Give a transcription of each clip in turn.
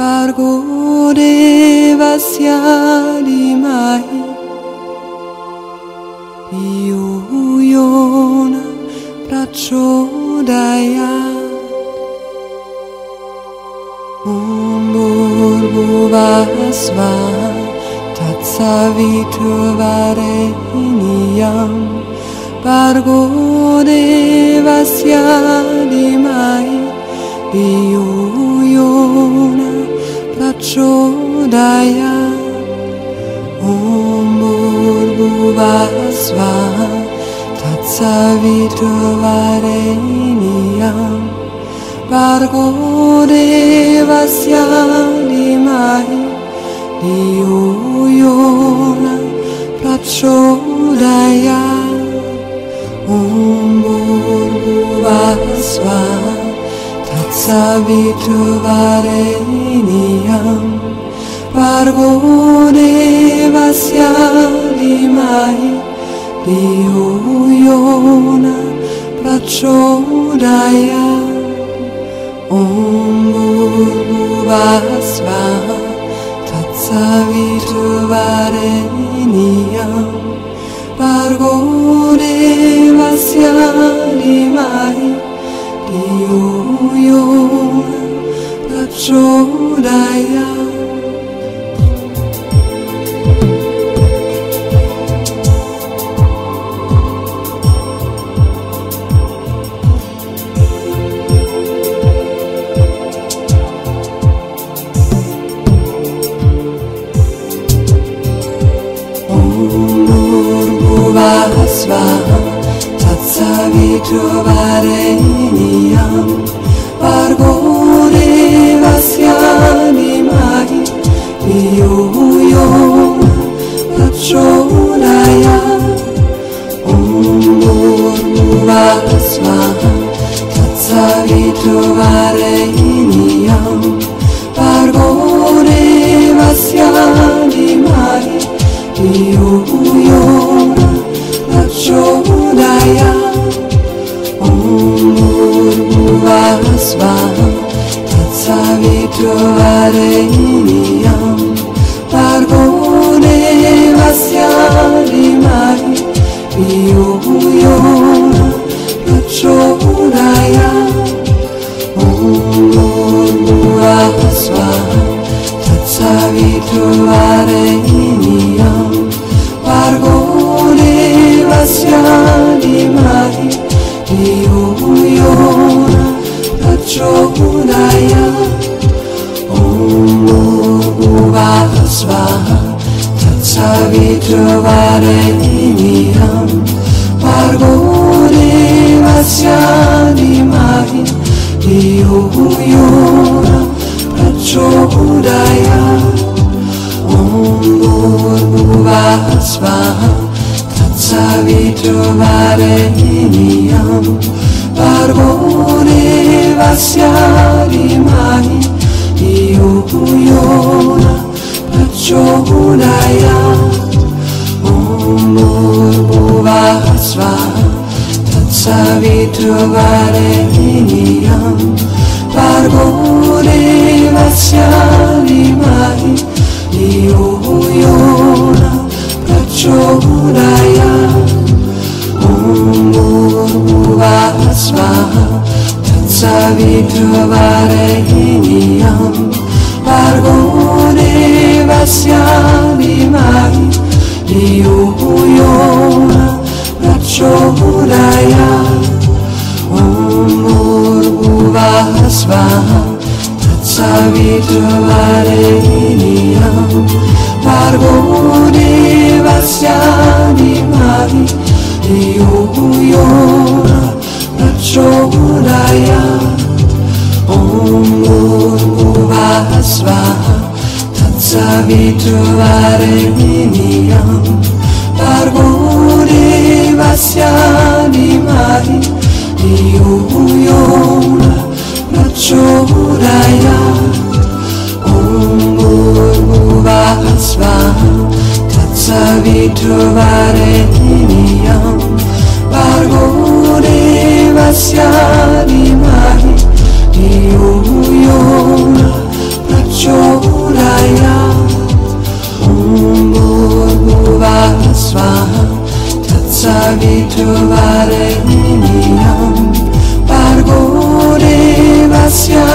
par godevas jalimai Iuion prachodayat Umbur buvasva tatsaviturvareniam par godevas jalimai Iuion Chodaya Om Bhurbhuva Svaha Tat Savit Vareniyam Bargo Devasya Dimahi Diyo Yona Prachodaya Om Bhurbhuva sabitu vareniyam Pargone vasya limai Liyuyona prachodaya Om Bhuvasvaha Tatsavitu vareniyam Pargone vasya limai 你悠悠的走来呀。Tatsaviturvareniyam Vargo Devasya Dimai Diyo Yona Prachodayat Om Bhurvasva Tatsaviturvareniyam Vargo Devasya Dimai Diyo Yona Bhurvasva Tatsaviturvareniyam Vargo Devasya Dimai Diyo Yona Prachodayat Om Bhurvasva Tatsaviturvareniyam Vargo Devasya Dimai Diyo Yona Shonaya Umurubhuvahasva Tatsavitravareviniyam Vargo devasya vimahi Iyo yona prachodaya Umurubhuvahasva Tatsavitravareviniyam yo Nachodaya Om Bhuvasva Tatsavitravareminiyam Parvodevasya Dimahi Diyo yo Nachodaya Om Bhuvasva Tatsavitravareminiyam gracias.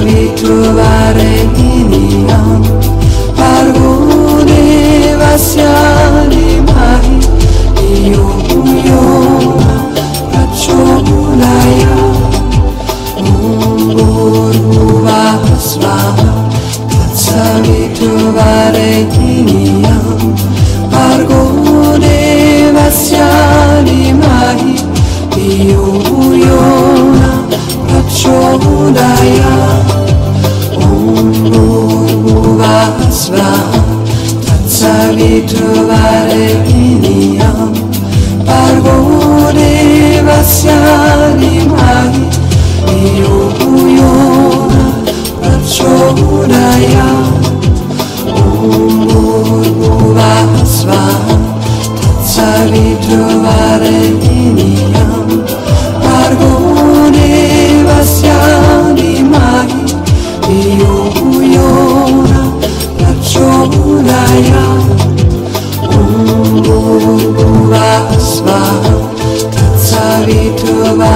mi trovare in Ian, parvone vassia.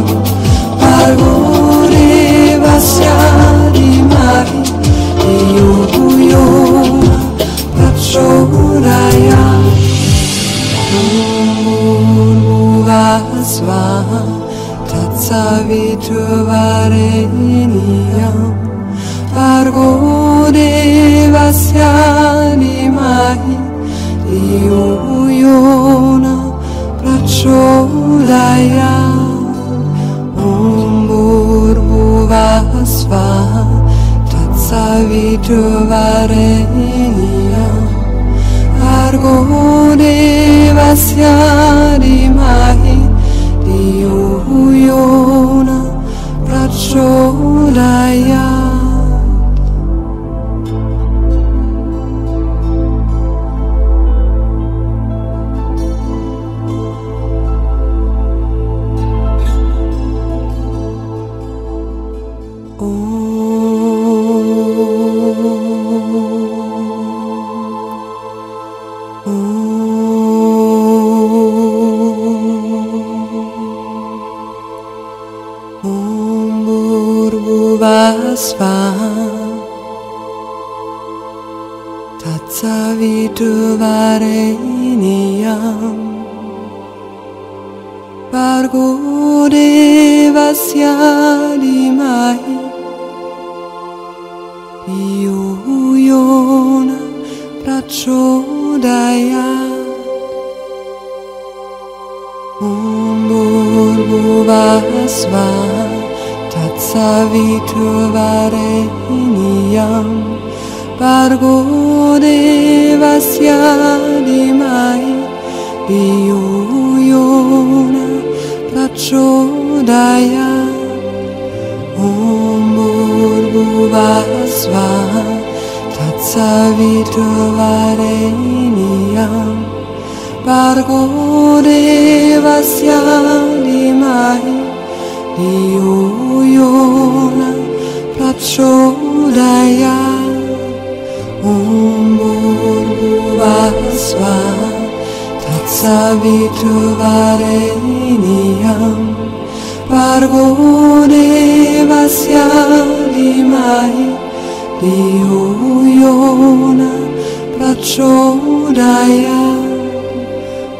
I will trovarei argone vaziare es war. Tatsavitu vareniyam Vargo devasya dimai Io yona prachodayam Om Bhurguvasvam savitu vareniyam Bargo devasya dimai Diyo yona prachodaya Om Bhurguvasva tatsavitu vareniyam Bargo devasya dimai Io, io, placcio daia, un burba sva, tazzavitu vareniam, dimai, Io, io, placcio daia,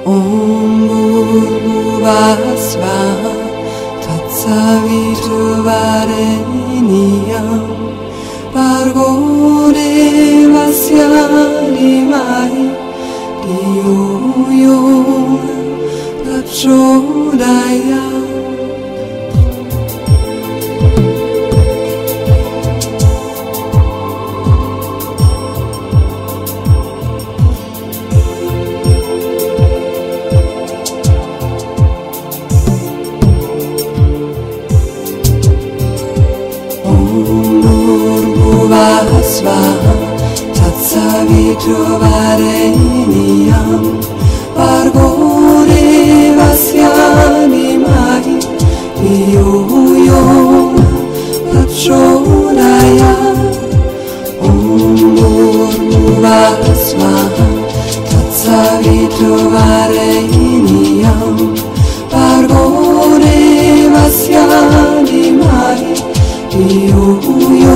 un subareniya pargone vasyani mai diyo yo tapcho 요요 나초라야 옴물 마스마 타차비토 아레이니암 바르고레 마스야니 마이 요요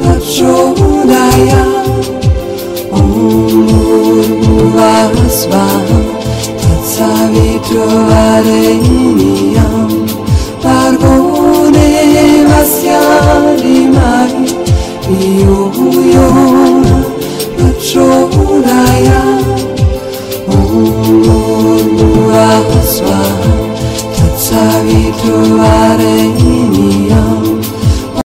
나초라야 옴물 마스마 타차비토 아레이니암